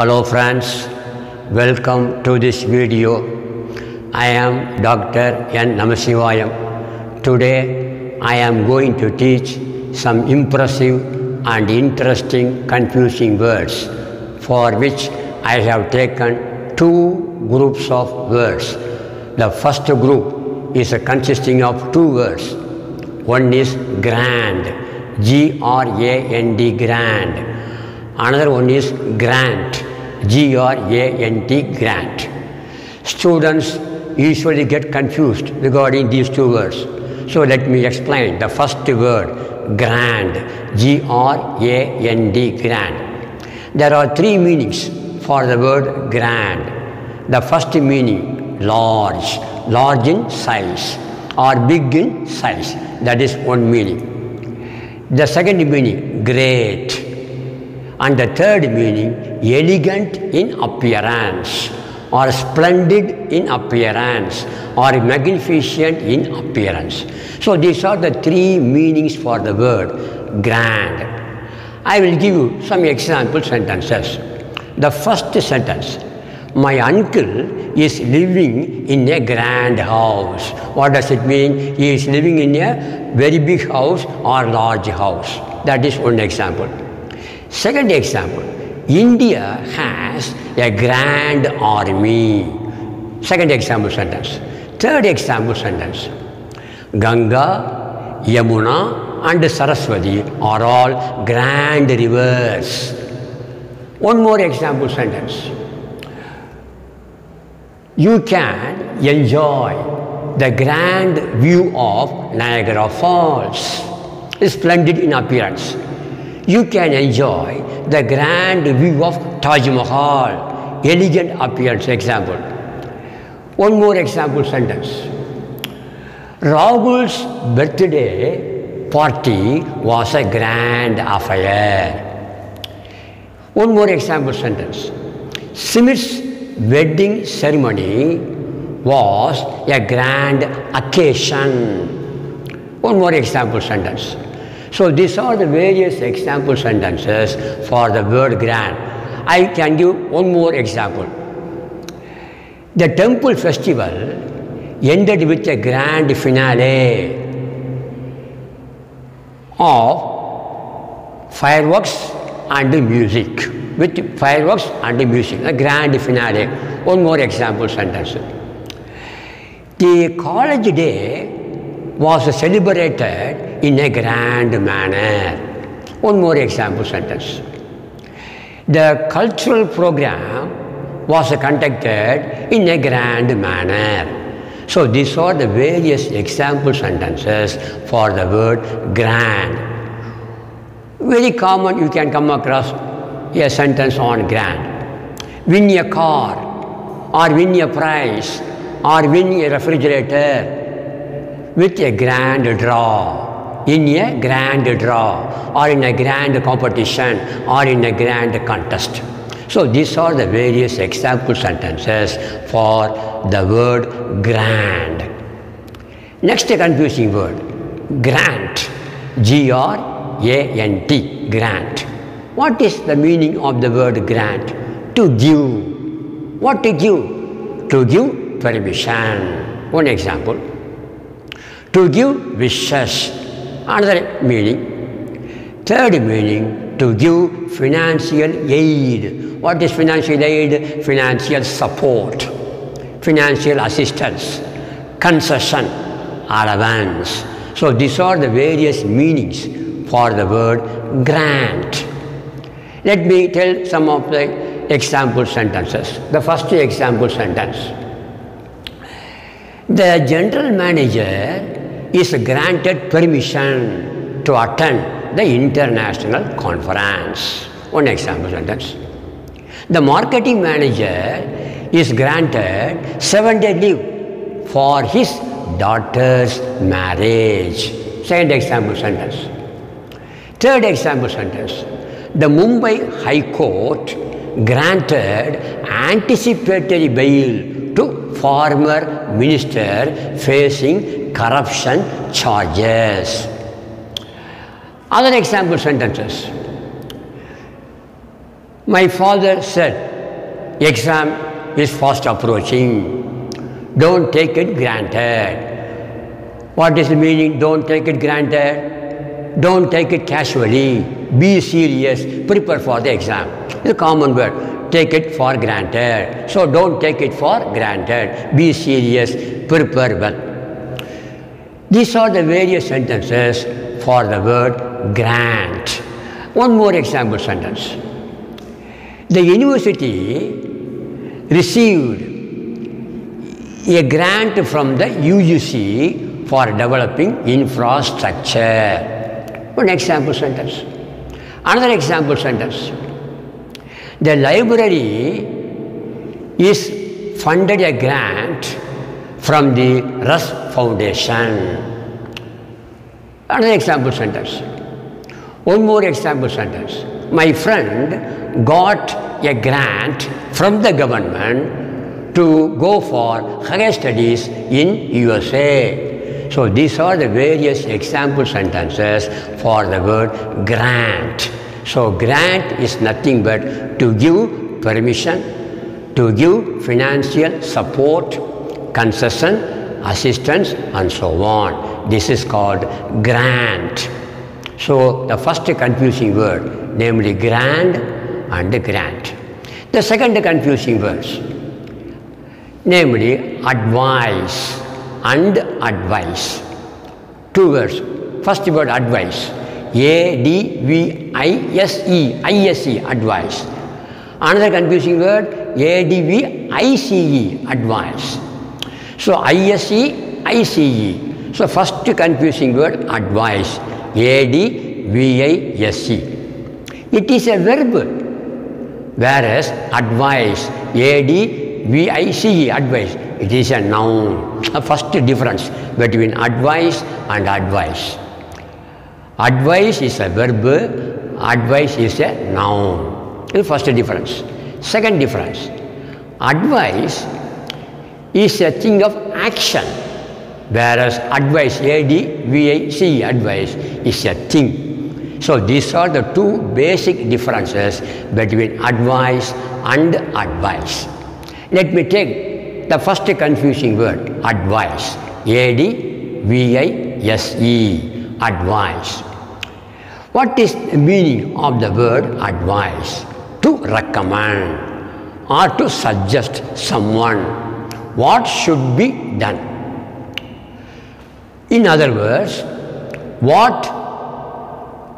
Hello friends, welcome to this video. I am Dr. N. Namasivayam. Today I am going to teach some impressive and interesting confusing words for which I have taken two groups of words. The first group is consisting of two words. One is grand, G R A N D grand. Another one is grant, G R A N T grant. Students usually get confused regarding these two words. So let me explain the first word grand, G R A N D grand. There are three meanings for the word grand. The first meaning large, large in size or big in size. That is one meaning. The second meaning great and the third meaning elegant in appearance or splendid in appearance or magnificent in appearance. So these are the three meanings for the word grand. I will give you some example sentences. The first sentence My uncle is living in a grand house. What does it mean? He is living in a very big house or large house. That is one example. Second example, India has a grand army. Second example sentence. Third example sentence. Ganga, Yamuna and Saraswati are all grand rivers. One more example sentence. You can enjoy the grand view of Niagara Falls. It's Splendid in appearance you can enjoy the grand view of Taj Mahal, elegant appearance example. One more example sentence. Rahul's birthday party was a grand affair. One more example sentence. Simir's wedding ceremony was a grand occasion. One more example sentence. So these are the various example sentences for the word grand. I can give one more example. The temple festival ended with a grand finale of fireworks and music. With fireworks and music, a grand finale. One more example sentence. The college day was celebrated in a grand manner. One more example sentence. The cultural program was conducted in a grand manner. So these are the various example sentences for the word grand. Very common you can come across a sentence on grand. Win a car or win a prize or win a refrigerator with a grand draw, in a grand draw, or in a grand competition, or in a grand contest. So these are the various example sentences for the word grand. Next a confusing word, grant, G-R-A-N-T, grant. What is the meaning of the word grant? To give. What to give? To give permission. One example to give wishes. Another meaning. Third meaning, to give financial aid. What is financial aid? Financial support, financial assistance, concession, advance. So these are the various meanings for the word grant. Let me tell some of the example sentences. The first example sentence. The general manager is granted permission to attend the international conference. One example sentence. The marketing manager is granted seven day leave for his daughter's marriage. Second example sentence. Third example sentence. The Mumbai High Court granted anticipatory bail former minister facing corruption charges. Other example sentences. My father said, exam is fast approaching. Don't take it granted. What is the meaning? Don't take it granted. Don't take it casually. Be serious. Prepare for the exam. It's a common word. Take it for granted. So don't take it for granted. Be serious. Prepare well. These are the various sentences for the word grant. One more example sentence. The university received a grant from the UGC for developing infrastructure. One example sentence. Another example sentence. The library is funded a grant from the Rust Foundation. Another example sentence. One more example sentence. My friend got a grant from the government to go for higher studies in USA. So these are the various example sentences for the word grant. So grant is nothing but to give permission, to give financial support, concession, assistance and so on. This is called grant. So the first confusing word, namely grand and grant. The second confusing words, namely advice and advice. Two words. First word advice. A D V I S E I S E advice. Another confusing word A D V I C E advice. So I-S-E, I-C-E. So first confusing word advice. A-D-V-I-S-E. It is a verb. Whereas advice, A-D-V-I-C-E, advice, it is a noun. A first difference between advice and advice. Advice is a verb, advice is a noun. The first difference. Second difference. Advice is a thing of action, whereas advice, A-D-V-I-C, advice, is a thing. So these are the two basic differences between advice and advice. Let me take the first confusing word, advice, A-D-V-I-S-E, advice. What is the meaning of the word advice? To recommend or to suggest someone what should be done. In other words, what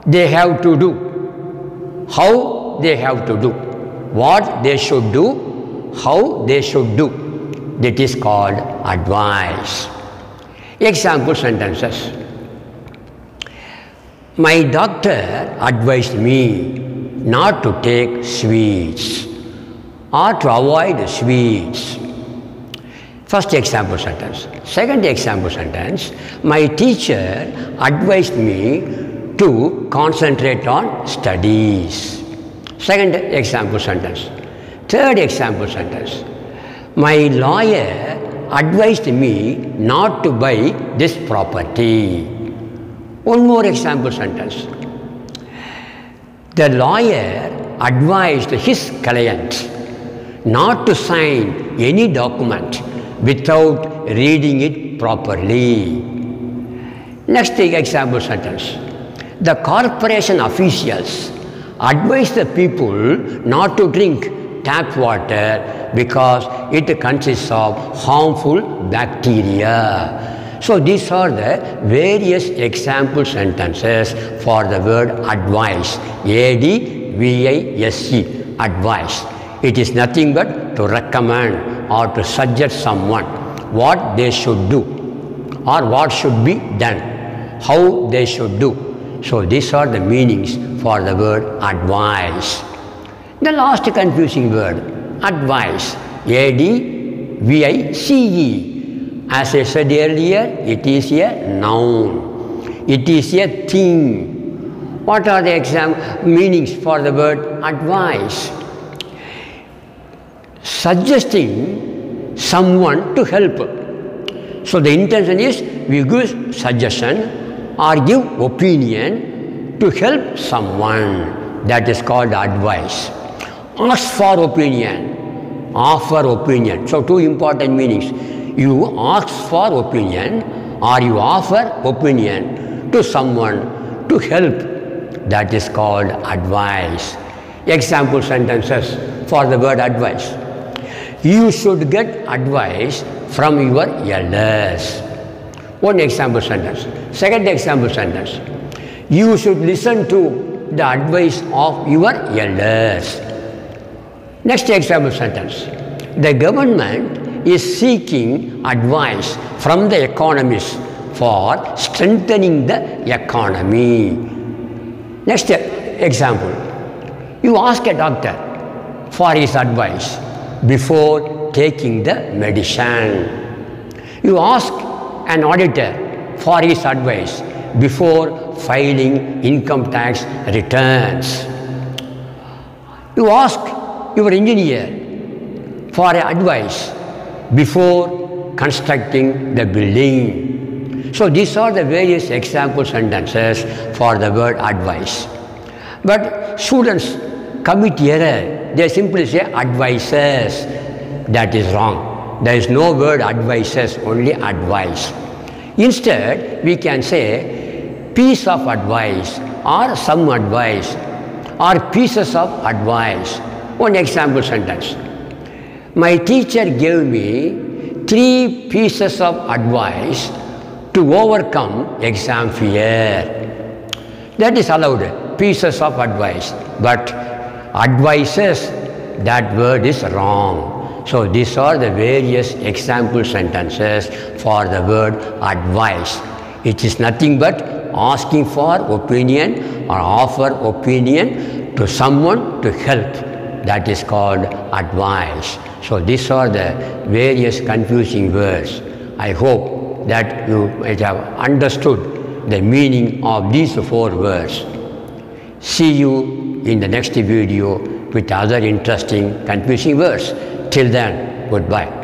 they have to do, how they have to do, what they should do, how they should do. That is called advice. Example sentences. My doctor advised me not to take sweets or to avoid sweets First example sentence. Second example sentence, my teacher advised me to concentrate on studies. Second example sentence. Third example sentence, my lawyer advised me not to buy this property. One more example sentence. The lawyer advised his client not to sign any document without reading it properly. Next example sentence. The corporation officials advised the people not to drink tap water because it consists of harmful bacteria. So these are the various example sentences for the word advice. A-D-V-I-S-E, advice. It is nothing but to recommend or to suggest someone what they should do or what should be done, how they should do. So these are the meanings for the word advice. The last confusing word, advice, A-D-V-I-C-E. As I said earlier, it is a noun. It is a thing. What are the exam meanings for the word advice? suggesting someone to help. So the intention is we give suggestion or give opinion to help someone. That is called advice. ask for opinion, offer opinion. So, two important meanings. You ask for opinion or you offer opinion to someone to help. That is called advice. Example sentences for the word advice. You should get advice from your elders. One example sentence. Second example sentence. You should listen to the advice of your elders. Next example sentence. The government is seeking advice from the economists for strengthening the economy. Next example. You ask a doctor for his advice before taking the medicine. You ask an auditor for his advice before filing income tax returns. You ask your engineer for advice before constructing the building. So these are the various example sentences for the word advice. But students commit error. They simply say advices. That is wrong. There is no word advices, only advice. Instead, we can say piece of advice or some advice or pieces of advice. One example sentence. My teacher gave me three pieces of advice to overcome exam fear. That is allowed, pieces of advice. But advices, that word is wrong. So these are the various example sentences for the word advice. It is nothing but asking for opinion or offer opinion to someone to help. That is called advice. So these are the various confusing words. I hope that you might have understood the meaning of these four words. See you in the next video with other interesting confusing words. Till then, goodbye.